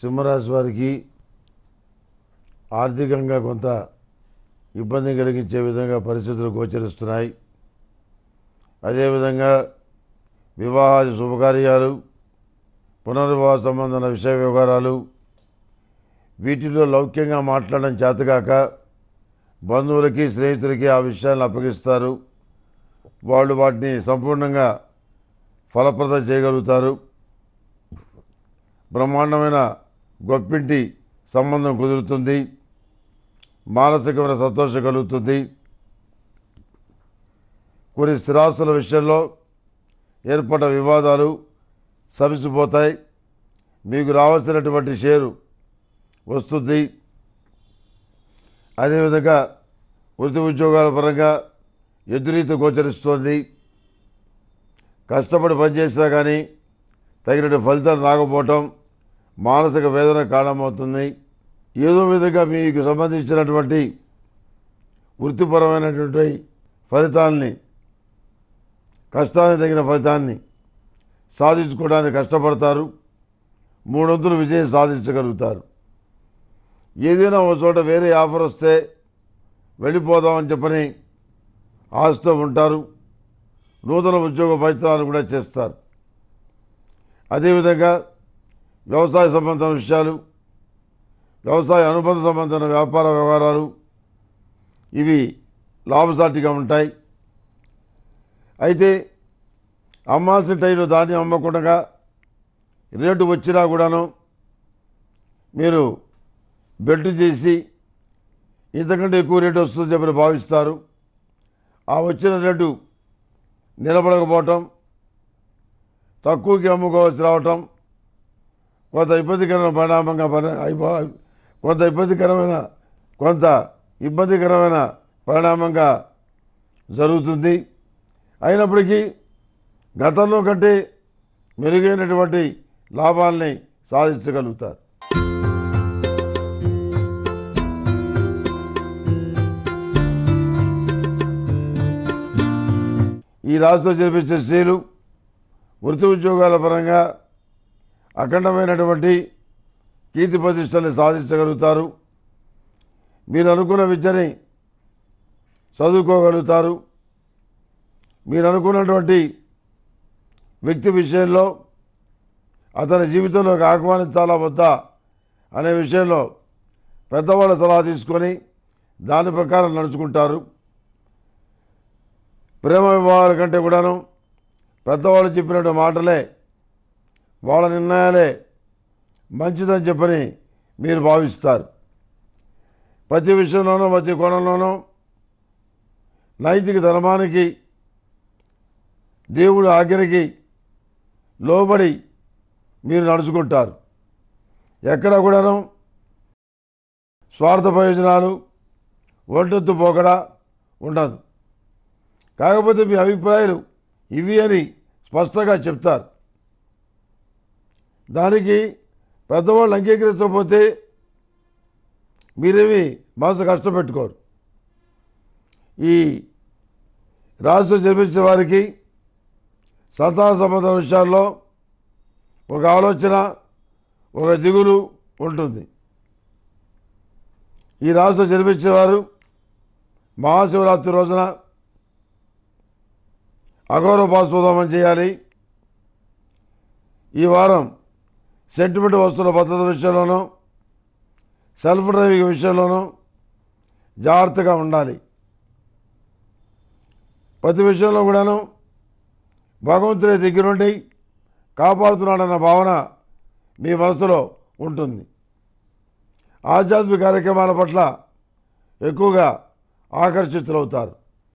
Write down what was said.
సింహరాశి వారికి ఆర్థికంగా కొంత ఇబ్బంది కలిగించే విధంగా పరిస్థితులు గోచరిస్తున్నాయి. అదేవిధంగా వివాహాది శుభకార్యాలు పునర్వివాహ సంబంధమైన విషయ వ్యవహారాలు వీటిలో లౌక్యంగా మాట్లాడడం చేతగాక బంధువులకి స్నేహితులకి ఆ విషయాలను అప్పగిస్తారు. వాళ్ళు వాటిని సంపూర్ణంగా ఫలప్రద చేయగలుగుతారు. బ్రహ్మాండమైన గొప్పింటి సంబంధం కుదురుతుంది. మానసికమైన సంతోషం కలుగుతుంది. కొన్ని స్థిరాస్తుల విషయంలో ఏర్పడ్డ వివాదాలు సమిసిపోతాయి. మీకు రావాల్సినటువంటి షేరు వస్తుంది. అదేవిధంగా వృత్తి ఉద్యోగాల పరంగా ఎదురీత గోచరిస్తోంది. కష్టపడి పనిచేసినా కానీ తగినట్టు ఫలితాలు రాకపోవటం మానసిక వేదన కారణమవుతుంది. ఏదో విధంగా మీకు సంబంధించినటువంటి వృత్తిపరమైనటువంటి ఫలితాన్ని కష్టానికి తగిన ఫలితాన్ని సాధించుకోవడానికి కష్టపడతారు. మూడొంతులు విజయం సాధించగలుగుతారు. ఏదైనా ఒక చోట వేరే ఆఫర్ వస్తే వెళ్ళిపోదామని చెప్పని ఆశతో ఉంటారు. నూతన ఉద్యోగ ప్రయత్నాలు కూడా చేస్తారు. అదేవిధంగా వ్యవసాయ సంబంధమైన విషయాలు వ్యవసాయ అనుబంధ సంబంధమైన వ్యాపార వ్యవహారాలు ఇవి లాభసాటిగా ఉంటాయి. అయితే అమ్మాల్సిన టైంలో ధాన్యం అమ్మకుండా రేటు వచ్చినా కూడాను మీరు బెల్ట్ చేసి ఇంతకంటే ఎక్కువ రేటు వస్తుందని చెప్పి భావిస్తారు. ఆ వచ్చిన రేటు నిలబడకపోవటం తక్కువకి అమ్ముకోవాల్సి రావటం కొంత ఇబ్బందికరమైన పరిణామంగా పరి అయిపో కొంత ఇబ్బందికరమైన కొంత ఇబ్బందికరమైన పరిణామంగా జరుగుతుంది. అయినప్పటికీ గతంలో కంటే మెరుగైనటువంటి లాభాల్ని సాధించగలుగుతారు. ఈ రాష్ట్రం జరిపించే స్త్రీలు వృత్తి ఉద్యోగాల పరంగా అఖండమైనటువంటి కీర్తి ప్రతిష్టల్ని సాధించగలుగుతారు. మీరు అనుకున్న విద్యని చదువుకోగలుగుతారు. మీరు అనుకున్నటువంటి వ్యక్తి విషయంలో అతని జీవితంలోకి ఆహ్వానించాలా వద్దా అనే విషయంలో పెద్దవాళ్ళ సలహా తీసుకొని దాని ప్రకారం నడుచుకుంటారు. ప్రేమ వివాహాల కంటే కూడాను పెద్దవాళ్ళు చెప్పినటువంటి మాటలే వాళ్ళ నిర్ణయాలే మంచిదని చెప్పని మీరు భావిస్తారు. ప్రతి విషయంలోనూ ప్రతి కోణంలోనూ నైతిక ధర్మానికి దేవుడి ఆజ్ఞకి లోబడి మీరు నడుచుకుంటారు. ఎక్కడ కూడాను స్వార్థ ప్రయోజనాలు ఒంటెత్తు పోకడా ఉండదు. కాకపోతే మీ అభిప్రాయాలు ఇవి అని స్పష్టంగా చెప్తారు. దానికి పెద్దవాళ్ళు అంగీకరించకపోతే మీరేమి మనసు కష్టపెట్టుకోరు. ఈ రాష్ట్రం జన్మించిన వారికి సంతాన సంబంధం విషయాల్లో ఒక ఆలోచన ఒక దిగులు ఉంటుంది. ఈ రాష్ట్రం జన్మించిన వారు మహాశివరాత్రి రోజున అఘోర పాస్పోదమం చేయాలి. ఈ వారం సెంటిమెంట్ వస్తువుల భద్రత విషయంలోనూ సెల్ఫ్ డ్రైవింగ్ విషయంలోనూ జాగ్రత్తగా ఉండాలి. ప్రతి విషయంలో కూడాను భగవంతుడి దగ్గరుండి కాపాడుతున్నాడన్న భావన మీ మనసులో ఉంటుంది. ఆధ్యాత్మిక కార్యక్రమాల పట్ల ఎక్కువగా ఆకర్షితులవుతారు.